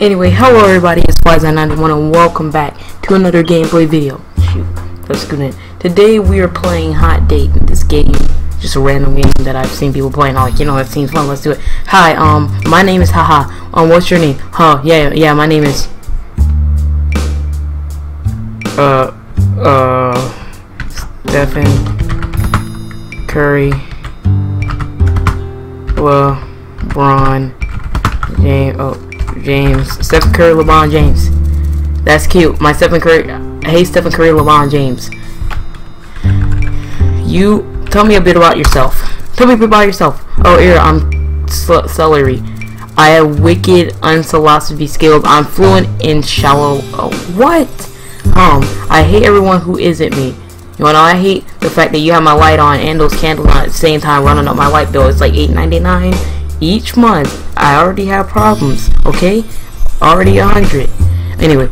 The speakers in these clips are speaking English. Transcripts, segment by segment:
Anyway, hello everybody, it's Flyzy91 and welcome back to another gameplay video. Shoot, let's go in. Today we are playing Hot Date, this game, just a random game that I've seen people playing, like, you know, it seems fun, let's do it. Hi, um, my name is Haha, um, what's your name? Huh, yeah, yeah, my name is, uh, uh, Stephen Curry, LeBron, James, oh, James, Stephen Curry, LeBron James. That's cute. My Stephen Curry, hey Stephen Curry, LeBron James. You tell me a bit about yourself. Tell me a bit about yourself. Oh, here I'm celery. I have wicked unphilosophy skills. I'm fluent in shallow. Oh, what? Um, I hate everyone who isn't me. You know, I hate the fact that you have my light on and those candles on at the same time running up my light bill. It's like $8.99 each month I already have problems, okay? Already a hundred. Anyway,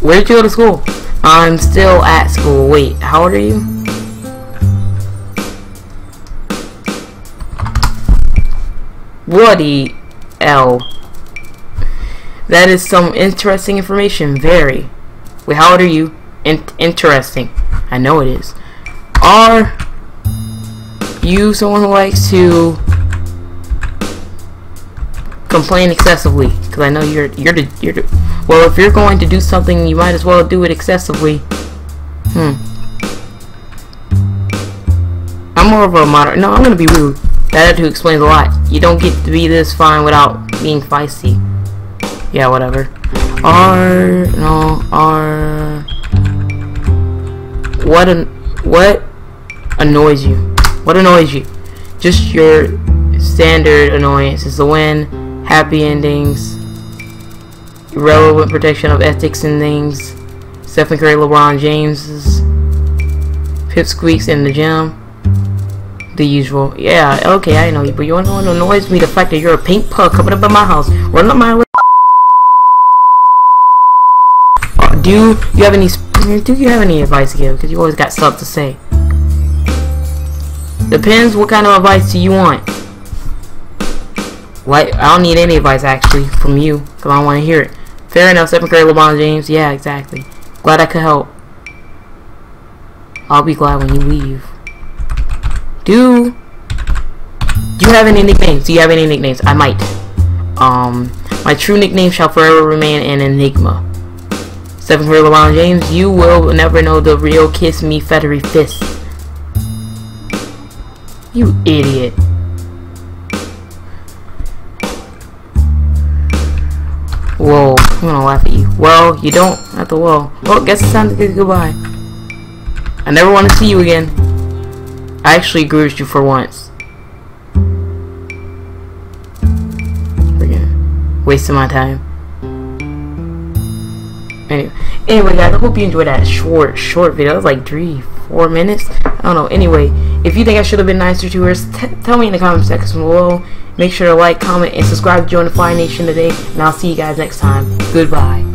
where'd you go to school? I'm still at school. Wait, how old are you? Bloody L. That is some interesting information. Very. Wait, how old are you? In interesting. I know it is. Are you someone who likes to complain excessively because I know you're you're the you're the well if you're going to do something you might as well do it excessively. Hmm. I'm more of a moderate no I'm gonna be rude. That attitude explains a lot. You don't get to be this fine without being feisty. Yeah whatever. R no R. What an what annoys you? What annoys you? Just your standard annoyance is the when happy endings, relevant protection of ethics and things, Stephen Curry, LeBron James's, pipsqueaks in the gym, the usual. Yeah, okay, I know you, but you want to annoys me? The fact that you're a pink pug coming up in my house, running up my uh, do you have any do you have any advice to give? Because you always got stuff to say. Depends what kind of advice do you want. Like, I don't need any advice, actually, from you, because I don't want to hear it. Fair enough, Stephen Curry, LeBron James. Yeah, exactly. Glad I could help. I'll be glad when you leave. Do, you have any nicknames? Do you have any nicknames? I might. Um, my true nickname shall forever remain an enigma. Stephen Curry, LeBron James, you will never know the real kiss me feathery fist. You idiot. Whoa, I'm gonna laugh at you. Well, you don't have to whoa. Well, guess it's time to say goodbye. I never want to see you again. I actually agree with you for once. Freaking wasting my time. Anyway, anyway, guys, I hope you enjoyed that short, short video. It was like three, four minutes. I don't know. Anyway, if you think I should have been nicer to her, tell me in the comment section below. Make sure to like, comment, and subscribe to join the Fly Nation today. And I'll see you guys next time. Goodbye.